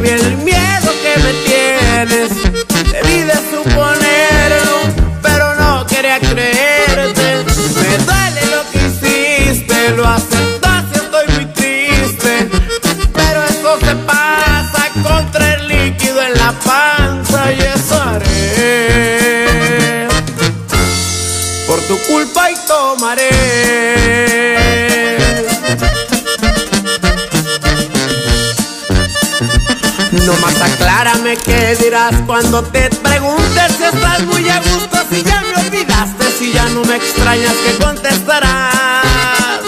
vi el miedo que me tienes. Debí de suponerlo, No más aclárame qué dirás cuando te preguntes si estás muy a gusto, si ya me olvidaste, si ya no me extrañas, ¿qué contestarás?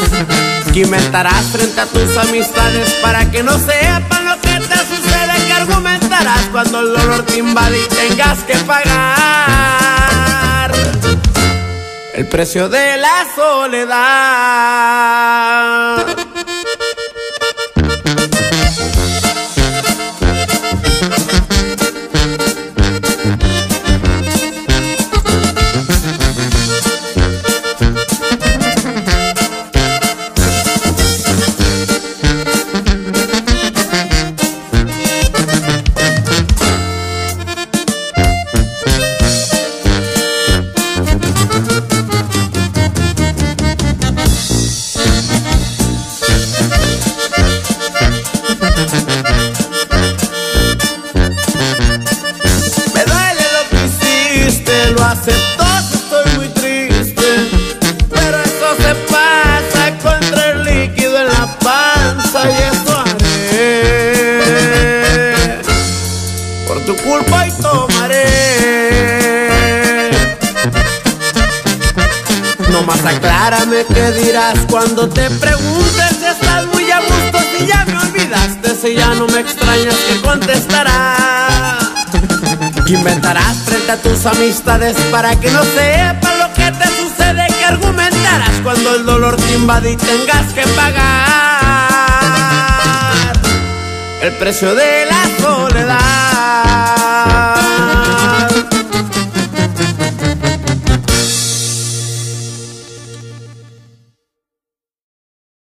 ¿Qué inventarás frente a tus amistades para que no sepan lo que te sucede? ¿Qué argumentarás cuando el dolor te invade y tengas que pagar? El precio de la soledad. Lo acepto, estoy muy triste. Pero eso se pasa contra el líquido en la panza y eso haré. Por tu culpa y tomaré. No más aclárame qué dirás cuando te preguntes si estás muy a gusto, si ya me olvidaste, si ya no me extrañas, ¿qué contestarás? ¿Qué inventarás frente a tus amistades para que no sepan lo que te sucede? ¿Qué argumentarás cuando el dolor te invade y tengas que pagar el precio de la soledad?